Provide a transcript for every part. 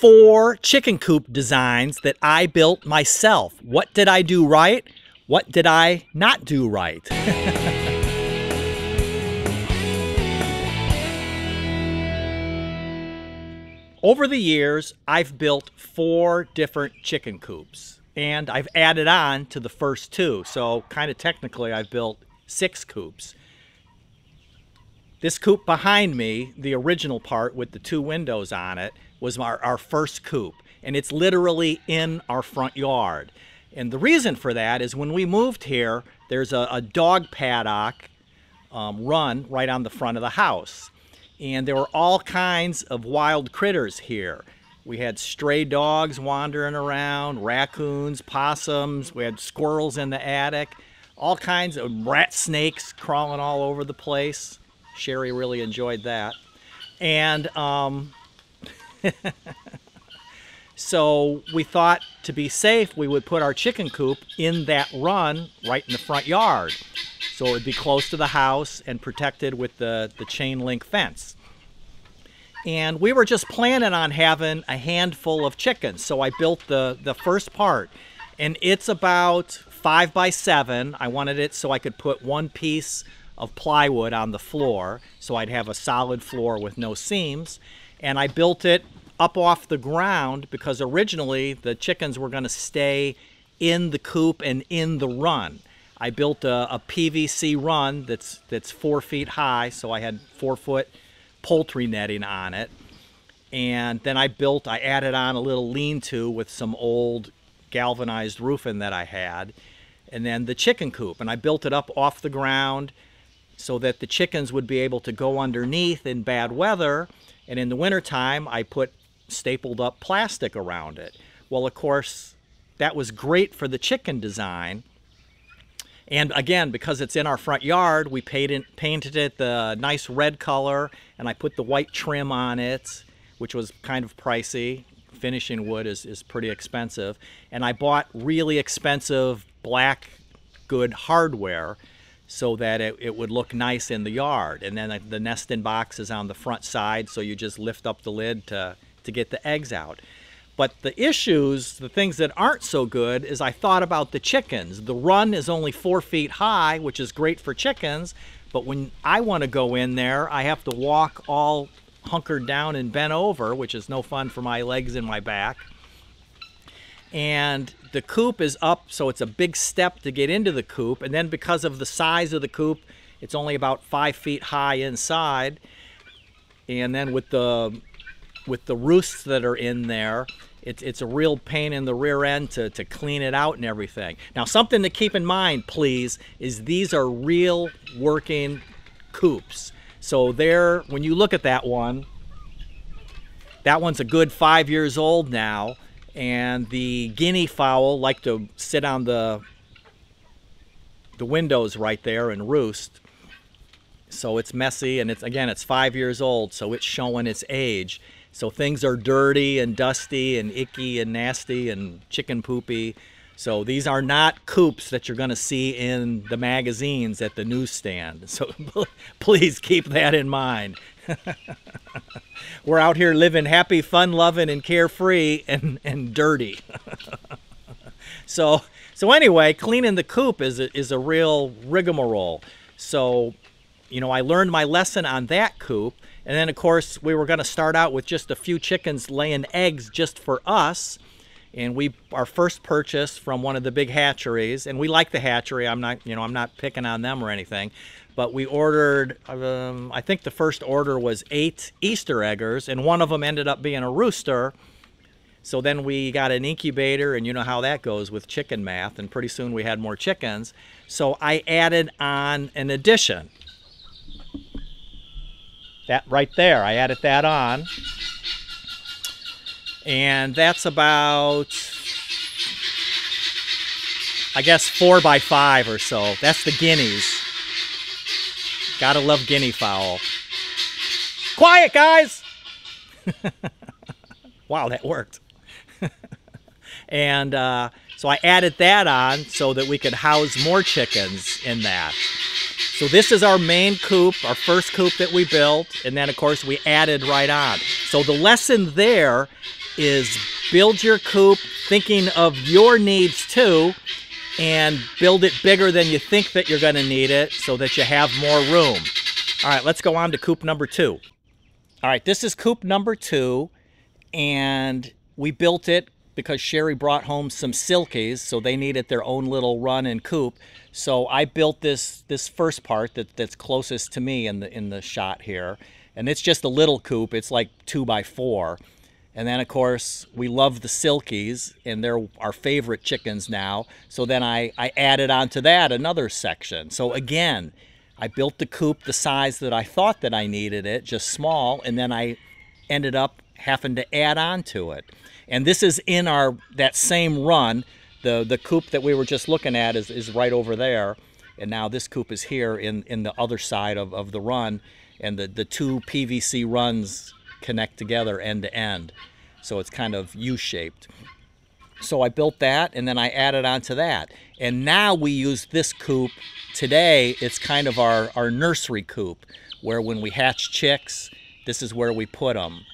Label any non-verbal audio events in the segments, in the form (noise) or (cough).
four chicken coop designs that I built myself. What did I do right? What did I not do right? (laughs) Over the years, I've built four different chicken coops and I've added on to the first two. So kind of technically I've built six coops. This coop behind me, the original part with the two windows on it, was our, our first coop. And it's literally in our front yard. And the reason for that is when we moved here, there's a, a dog paddock um, run right on the front of the house. And there were all kinds of wild critters here. We had stray dogs wandering around, raccoons, possums, we had squirrels in the attic, all kinds of rat snakes crawling all over the place. Sherry really enjoyed that. And um, so we thought to be safe, we would put our chicken coop in that run right in the front yard. So it would be close to the house and protected with the, the chain link fence. And we were just planning on having a handful of chickens. So I built the, the first part. And it's about five by seven. I wanted it so I could put one piece of plywood on the floor so I'd have a solid floor with no seams. And I built it up off the ground because originally the chickens were going to stay in the coop and in the run. I built a, a, PVC run that's that's four feet high, so I had four foot poultry netting on it. And then I built, I added on a little lean-to with some old galvanized roofing that I had. And then the chicken coop, and I built it up off the ground so that the chickens would be able to go underneath in bad weather. And in the wintertime, I put stapled up plastic around it. Well, of course, that was great for the chicken design. And again, because it's in our front yard, we painted, painted it the nice red color, and I put the white trim on it, which was kind of pricey. Finishing wood is, is pretty expensive. And I bought really expensive black good hardware so that it, it would look nice in the yard. And then the nesting box is on the front side, so you just lift up the lid to, to get the eggs out. But the issues, the things that aren't so good, is I thought about the chickens. The run is only four feet high, which is great for chickens, but when I want to go in there, I have to walk all hunkered down and bent over, which is no fun for my legs and my back. And the coop is up, so it's a big step to get into the coop. And then because of the size of the coop, it's only about five feet high inside. And then with the with the roosts that are in there, it's, it's a real pain in the rear end to, to clean it out and everything. Now, something to keep in mind, please, is these are real working coops. So there, when you look at that one, that one's a good five years old now and the guinea fowl like to sit on the the windows right there and roost so it's messy and it's again it's five years old so it's showing its age so things are dirty and dusty and icky and nasty and chicken poopy so these are not coops that you're going to see in the magazines at the newsstand so (laughs) please keep that in mind (laughs) We're out here living happy, fun loving, and carefree and, and dirty. (laughs) so, so anyway, cleaning the coop is a, is a real rigmarole. So, you know, I learned my lesson on that coop. And then, of course, we were going to start out with just a few chickens laying eggs just for us. And we, our first purchase from one of the big hatcheries, and we like the hatchery. I'm not, you know, I'm not picking on them or anything but we ordered, um, I think the first order was eight Easter eggers, and one of them ended up being a rooster. So then we got an incubator, and you know how that goes with chicken math, and pretty soon we had more chickens. So I added on an addition. That right there, I added that on. And that's about, I guess, four by five or so. That's the guineas. Gotta love guinea fowl. Quiet, guys! (laughs) wow, that worked. (laughs) and uh, so I added that on so that we could house more chickens in that. So this is our main coop, our first coop that we built, and then of course we added right on. So the lesson there is build your coop thinking of your needs too and build it bigger than you think that you're going to need it so that you have more room. All right, let's go on to coop number two. All right, this is coop number two and we built it because Sherry brought home some silkies, so they needed their own little run and coop. So I built this this first part that, that's closest to me in the in the shot here, and it's just a little coop. It's like two by four, and then of course we love the silkies, and they're our favorite chickens now. So then I I added onto that another section. So again, I built the coop the size that I thought that I needed it, just small, and then I ended up having to add on to it. And this is in our that same run. The the coop that we were just looking at is, is right over there. And now this coop is here in, in the other side of, of the run. And the, the two PVC runs connect together end to end. So it's kind of U-shaped. So I built that and then I added on to that. And now we use this coop today. It's kind of our, our nursery coop where when we hatch chicks, this is where we put them.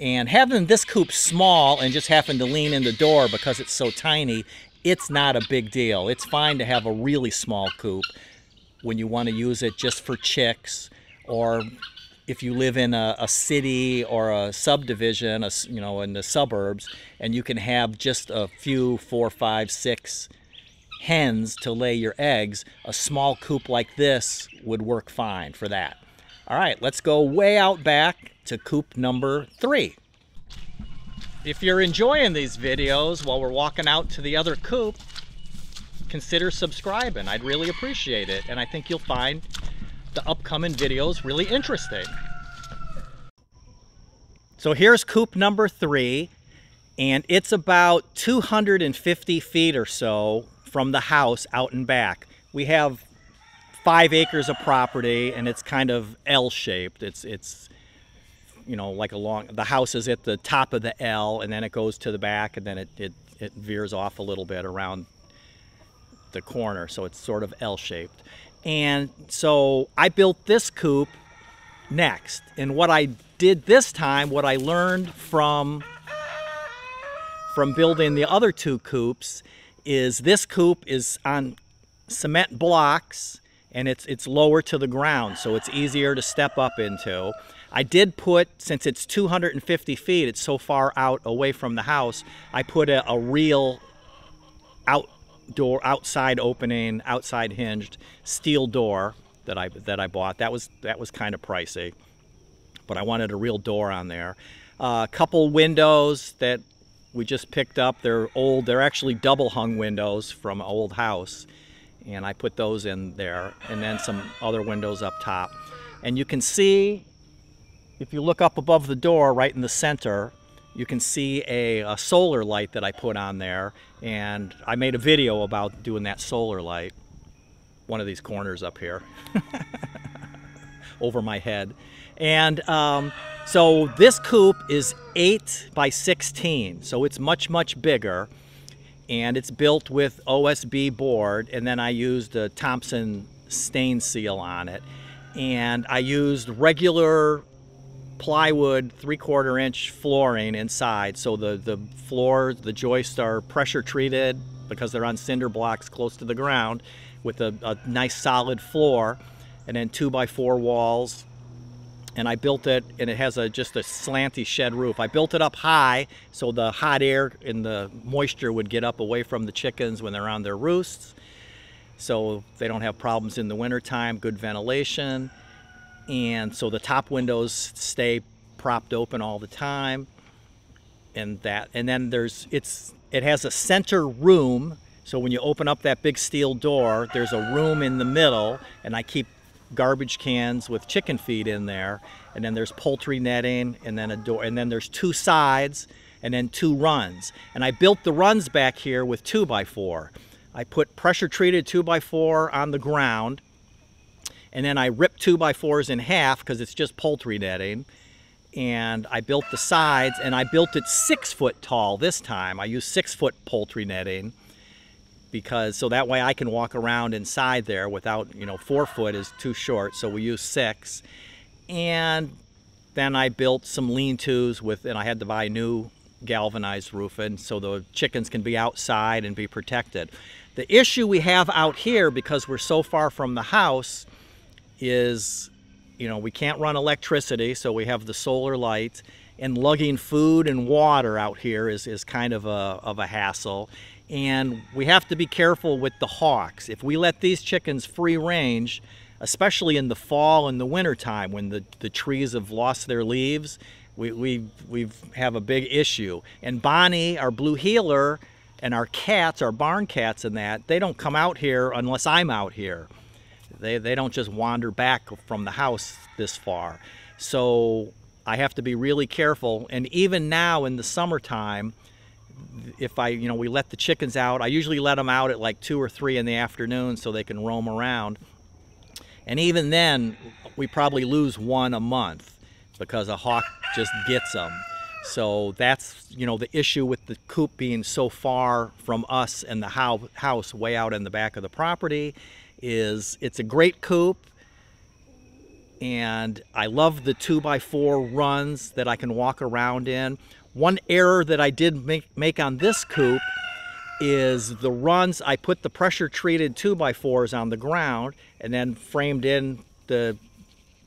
And having this coop small and just having to lean in the door because it's so tiny, it's not a big deal. It's fine to have a really small coop when you want to use it just for chicks or if you live in a, a, city or a subdivision, a, you know, in the suburbs, and you can have just a few, four, five, six hens to lay your eggs, a small coop like this would work fine for that. All right, let's go way out back to coop number three. If you're enjoying these videos while we're walking out to the other coop, consider subscribing. I'd really appreciate it. And I think you'll find the upcoming videos really interesting. So here's coop number three, and it's about 250 feet or so from the house out and back. We have five acres of property and it's kind of L-shaped. It's, it's, you know, like along, the house is at the top of the L and then it goes to the back and then it, it, it veers off a little bit around the corner. So it's sort of L-shaped. And so I built this coop next. And what I did this time, what I learned from from building the other two coops is this coop is on cement blocks and it's it's lower to the ground so it's easier to step up into. I did put, since it's 250 feet, it's so far out away from the house, I put a, a real outdoor, outside opening, outside hinged steel door that I that I bought. That was that was kind of pricey, but I wanted a real door on there. A uh, couple windows that we just picked up. They're old. They're actually double hung windows from an old house and I put those in there and then some other windows up top. And you can see, if you look up above the door right in the center, you can see a, a solar light that I put on there and I made a video about doing that solar light. One of these corners up here (laughs) over my head. And um, so this coop is 8 by 16, so it's much, much bigger and it's built with OSB board and then I used a Thompson stain seal on it. And I used regular plywood three-quarter inch flooring inside so the the floor the joists are pressure treated because they're on cinder blocks close to the ground with a, a nice solid floor and then two by four walls and I built it and it has a just a slanty shed roof. I built it up high so the hot air and the moisture would get up away from the chickens when they're on their roosts so they don't have problems in the wintertime, good ventilation and so the top windows stay propped open all the time and that and then there's it's it has a center room so when you open up that big steel door there's a room in the middle and I keep garbage cans with chicken feed in there and then there's poultry netting and then a door and then there's two sides and then two runs. And I built the runs back here with two by four. I put pressure treated two by four on the ground and then I ripped two by fours in half because it's just poultry netting. And I built the sides and I built it six foot tall this time. I used six foot poultry netting because so that way I can walk around inside there without, you know, four foot is too short, so we use six. And then I built some lean-tos with, and I had to buy new galvanized roofing so the chickens can be outside and be protected. The issue we have out here, because we're so far from the house, is, you know, we can't run electricity, so we have the solar light, and lugging food and water out here is, is kind of a, of a hassle. And we have to be careful with the hawks. If we let these chickens free range, especially in the fall and the winter time when the, the trees have lost their leaves, we, we, we have a big issue. And Bonnie, our blue heeler, and our cats, our barn cats and that, they don't come out here unless I'm out here. They, they don't just wander back from the house this far. So I have to be really careful. And even now in the summertime, if I, you know, we let the chickens out, I usually let them out at like two or three in the afternoon so they can roam around. And even then, we probably lose one a month because a hawk just gets them. So that's, you know, the issue with the coop being so far from us and the house way out in the back of the property is it's a great coop and I love the two by four runs that I can walk around in. One error that I did make, make on this coop is the runs, I put the pressure treated 2x4s on the ground and then framed in the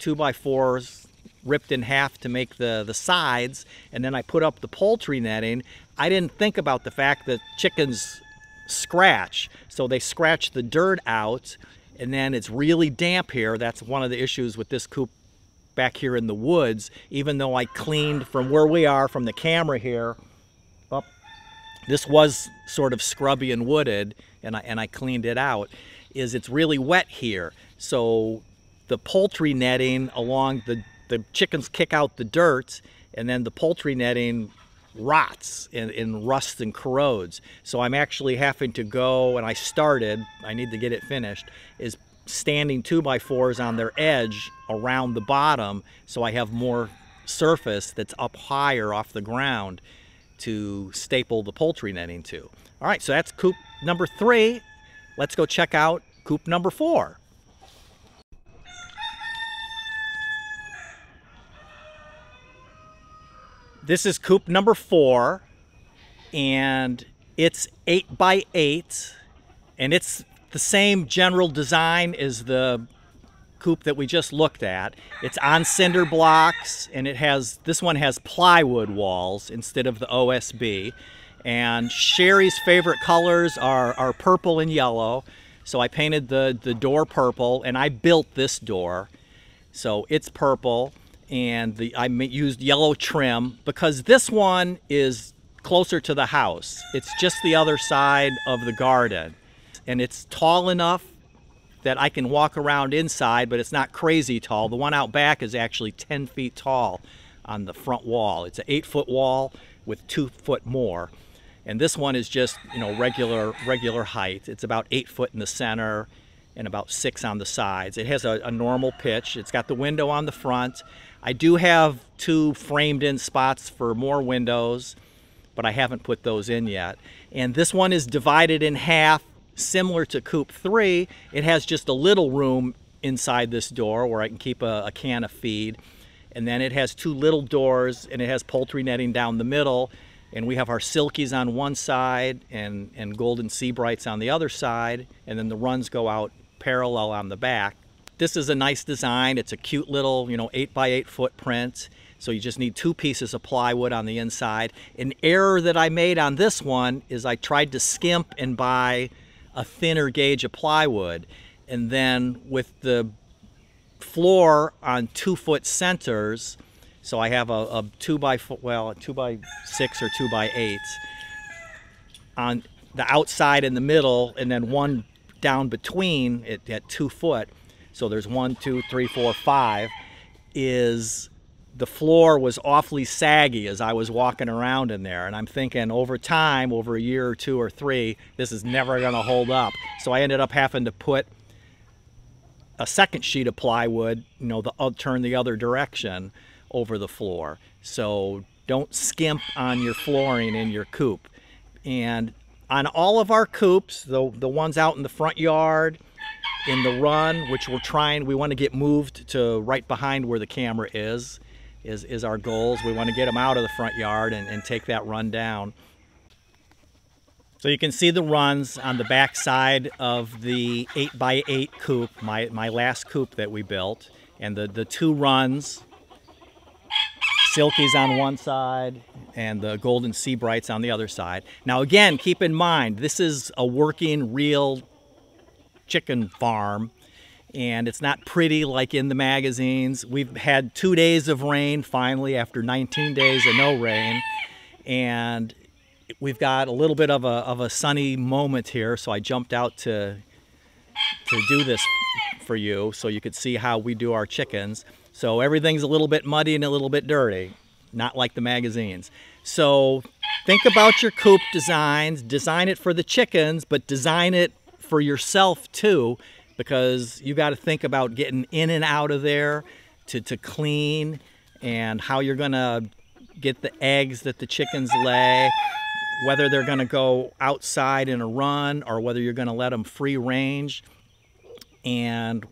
2x4s ripped in half to make the, the sides and then I put up the poultry netting. I didn't think about the fact that chickens scratch. So they scratch the dirt out and then it's really damp here. That's one of the issues with this coop back here in the woods, even though I cleaned from where we are from the camera here up. This was sort of scrubby and wooded and I, and I cleaned it out, is it's really wet here. So the poultry netting along the, the chickens kick out the dirt and then the poultry netting rots and, and rusts and corrodes. So I'm actually having to go, and I started, I need to get it finished, is standing two by fours on their edge around the bottom so I have more surface that's up higher off the ground to staple the poultry netting to. All right, so that's coop number three. Let's go check out coop number four. This is coop number four and it's eight by eight and it's the same general design as the coop that we just looked at. It's on cinder blocks and it has, this one has plywood walls instead of the OSB. And Sherry's favorite colors are, are purple and yellow. So I painted the, the door purple and I built this door. So it's purple and the, I used yellow trim because this one is closer to the house. It's just the other side of the garden and it's tall enough that I can walk around inside, but it's not crazy tall. The one out back is actually 10 feet tall on the front wall. It's an eight foot wall with two foot more. And this one is just, you know, regular, regular height. It's about eight foot in the center and about six on the sides. It has a, a normal pitch. It's got the window on the front. I do have two framed in spots for more windows, but I haven't put those in yet. And this one is divided in half similar to Coop 3, it has just a little room inside this door where I can keep a, a, can of feed. And then it has two little doors and it has poultry netting down the middle. And we have our silkies on one side and, and golden Sebrights on the other side. And then the runs go out parallel on the back. This is a nice design. It's a cute little, you know, eight by eight footprint. So you just need two pieces of plywood on the inside. An error that I made on this one is I tried to skimp and buy a thinner gauge of plywood. And then with the floor on two foot centers, so I have a, a two by, four, well, a two by six or two by eight on the outside in the middle, and then one down between it at two foot. So there's one, two, three, four, five, is the floor was awfully saggy as I was walking around in there. And I'm thinking over time, over a year or two or three, this is never going to hold up. So I ended up having to put a second sheet of plywood, you know, the, uh, turn the other direction over the floor. So don't skimp on your flooring in your coop. And on all of our coops, the, the ones out in the front yard, in the run, which we're trying, we want to get moved to right behind where the camera is is, is our goals. We want to get them out of the front yard and, and take that run down. So you can see the runs on the back side of the 8x8 coop, my, my last coop that we built. And the, the two runs, Silkies on one side and the Golden Sebrights on the other side. Now again, keep in mind, this is a working real chicken farm and it's not pretty like in the magazines. We've had two days of rain finally after 19 days of no rain and we've got a little bit of a, of a sunny moment here, so I jumped out to, to do this for you so you could see how we do our chickens. So everything's a little bit muddy and a little bit dirty, not like the magazines. So think about your coop designs, design it for the chickens, but design it for yourself too, because you got to think about getting in and out of there to, to clean and how you're going to get the eggs that the chickens lay whether they're going to go outside in a run or whether you're going to let them free range. And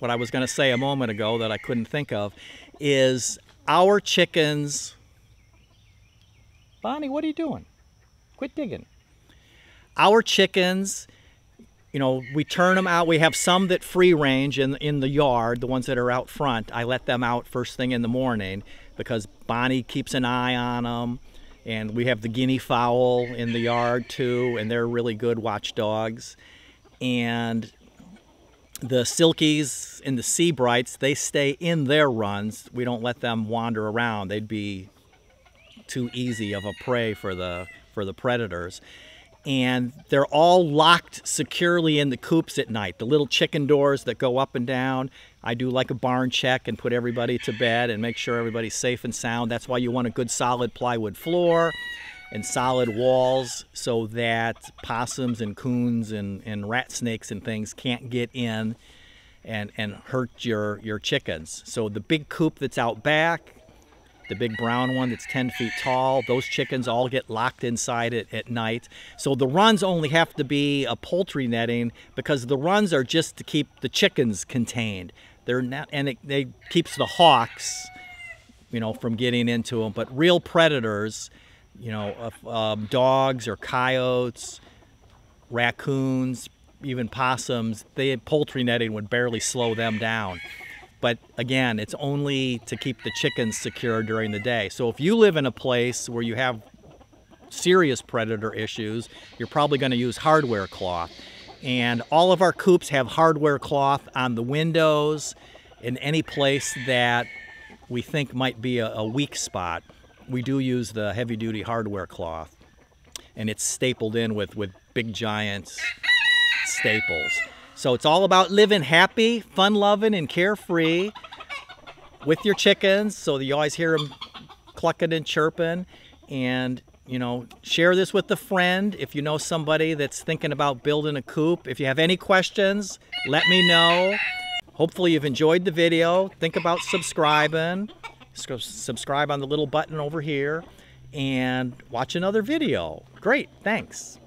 what I was going to say a moment ago that I couldn't think of is our chickens. Bonnie, what are you doing? Quit digging. Our chickens, you know, we turn them out. We have some that free range in, in the yard, the ones that are out front. I let them out first thing in the morning because Bonnie keeps an eye on them and we have the guinea fowl in the yard too and they're really good watchdogs and the silkies and the Sebrights they stay in their runs we don't let them wander around they'd be too easy of a prey for the for the predators and they're all locked securely in the coops at night. The little chicken doors that go up and down. I do like a barn check and put everybody to bed and make sure everybody's safe and sound. That's why you want a good solid plywood floor and solid walls so that possums and coons and, and rat snakes and things can't get in and, and hurt your, your chickens. So the big coop that's out back, the big brown one that's 10 feet tall. Those chickens all get locked inside it at night. So the runs only have to be a poultry netting because the runs are just to keep the chickens contained. They're not, and it, it keeps the hawks, you know, from getting into them. But real predators, you know, um, dogs or coyotes, raccoons, even possums, they poultry netting would barely slow them down. But again, it's only to keep the chickens secure during the day. So if you live in a place where you have serious predator issues, you're probably going to use hardware cloth. And all of our coops have hardware cloth on the windows in any place that we think might be a, a weak spot. We do use the heavy duty hardware cloth and it's stapled in with, with big giant staples. So it's all about living happy, fun loving, and carefree with your chickens so you always hear them clucking and chirping. And, you know, share this with a friend if you know somebody that's thinking about building a coop. If you have any questions, let me know. Hopefully you've enjoyed the video. Think about subscribing. Subscribe on the little button over here and watch another video. Great, thanks.